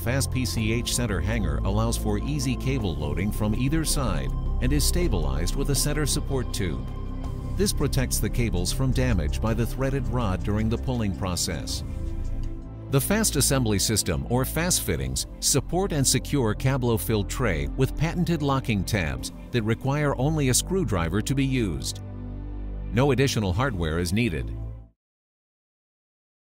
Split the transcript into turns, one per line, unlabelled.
fast PCH center hanger allows for easy cable loading from either side and is stabilized with a center support tube. This protects the cables from damage by the threaded rod during the pulling process. The Fast Assembly System, or FAST fittings, support and secure Cablofil tray with patented locking tabs that require only a screwdriver to be used. No additional hardware is needed